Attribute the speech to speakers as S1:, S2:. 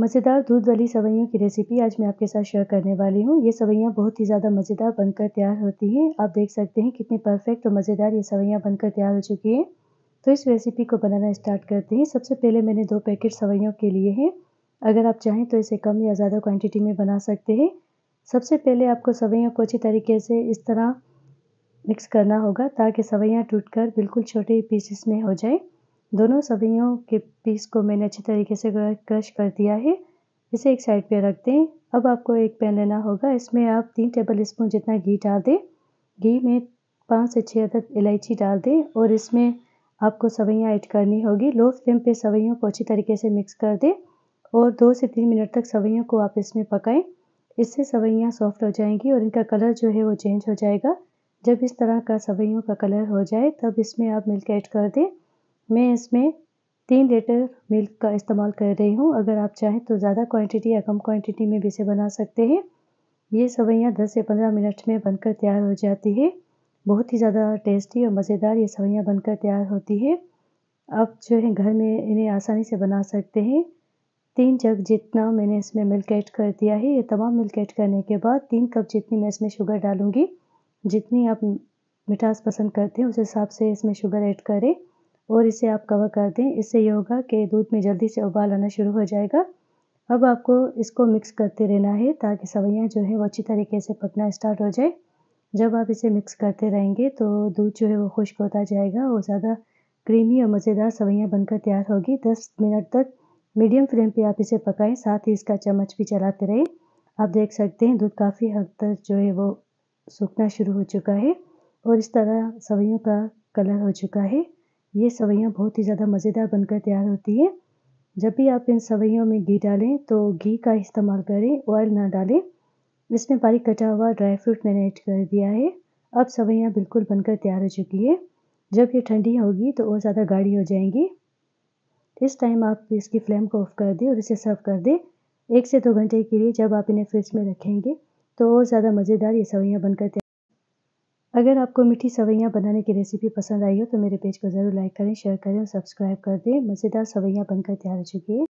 S1: मज़ेदार दूध वाली सवैयों की रेसिपी आज मैं आपके साथ शेयर करने वाली हूँ। ये सवैयाँ बहुत ही ज़्यादा मज़ेदार बनकर तैयार होती हैं। आप देख सकते हैं कितनी परफेक्ट और मज़ेदार ये सवैयाँ बनकर तैयार हो चुकी हैं। तो इस रेसिपी को बनाना स्टार्ट करते हैं। सबसे पहले मैंने दो पैकेट सवैयों के लिए हैं। अगर आप चाहें तो इसे कम या ज़्यादा क्वान्टिटी में बना सकते हैं। सबसे पहले आपको सवैयों को अच्छी तरीके से इस तरह मिक्स करना होगा ताकि सवैयाँ टूट बिल्कुल छोटे पीसेस में हो जाए। दोनों सब्जियों के पीस को मैंने अच्छी तरीके से क्रश कर दिया है। इसे एक साइड पे रख दें। अब आपको एक पैन लेना होगा। इसमें आप तीन टेबल स्पून जितना घी डाल दें। घी में पाँच से छः अदद इलायची डाल दें और इसमें आपको सवैयाँ ऐड करनी होगी। लो फ्लेम पे सवैयों को अच्छी तरीके से मिक्स कर दें और दो से तीन मिनट तक सवैयों को आप इसमें पकाएँ। इससे सवैयाँ सॉफ्ट हो जाएँगी और इनका कलर जो है वो चेंज हो जाएगा। जब इस तरह का सवैयों का कलर हो जाए, तब इसमें आप मिल्क ऐड कर दें। मैं इसमें तीन लीटर मिल्क का इस्तेमाल कर रही हूँ। अगर आप चाहें तो ज़्यादा क्वांटिटी या कम क्वांटिटी में भी इसे बना सकते हैं। ये सवैयाँ 10 से 15 मिनट में बनकर तैयार हो जाती है। बहुत ही ज़्यादा टेस्टी और मज़ेदार ये सवैयाँ बनकर तैयार होती है। आप जो है घर में इन्हें आसानी से बना सकते हैं। तीन जग जितना मैंने इसमें मिल्क ऐड कर दिया है, ये तमाम मिल्क ऐड करने के बाद तीन कप जितनी मैं इसमें शुगर डालूँगी, जितनी आप मिठास पसंद करते हैं उस हिसाब से इसमें शुगर ऐड करें। और इसे आप कवर कर दें। इससे ये होगा कि दूध में जल्दी से उबाल आना शुरू हो जाएगा। अब आपको इसको मिक्स करते रहना है ताकि सवैयाँ जो है वो अच्छी तरीके से पकना स्टार्ट हो जाए। जब आप इसे मिक्स करते रहेंगे तो दूध जो है वो खुश्क होता जाएगा और ज़्यादा क्रीमी और मज़ेदार सवैयाँ बनकर तैयार होगी। दस मिनट तक मीडियम फ्लेम पे आप इसे पकाएँ, साथ ही इसका चम्मच भी चलाते रहें। आप देख सकते हैं दूध काफ़ी हद तक जो है वो सूखना शुरू हो चुका है और इस तरह सवैयों का कलर हो चुका है। ये सवैयाँ बहुत ही ज़्यादा मज़ेदार बनकर तैयार होती है। जब भी आप इन सवैयों में घी डालें तो घी का इस्तेमाल करें ऑयल ना डालें। इसमें बारीक कटा हुआ ड्राई फ्रूट मैंने ऐड कर दिया है। अब सवैयाँ बिल्कुल बनकर तैयार हो चुकी है। जब ये ठंडी होगी तो और ज़्यादा गाढ़ी हो जाएँगी। इस टाइम आप इसकी फ्लेम को ऑफ़ कर दें और इसे सर्व कर दें। एक से दो घंटे के लिए जब आप इन्हें फ्रिज में रखेंगे तो और ज़्यादा मज़ेदार ये सवैयाँ बनकर अगर आपको मीठी सवैयाँ बनाने की रेसिपी पसंद आई हो तो मेरे पेज को ज़रूर लाइक करें शेयर करें और सब्सक्राइब कर दें। मज़ेदार सवैयाँ बनकर तैयार हो चुकी है।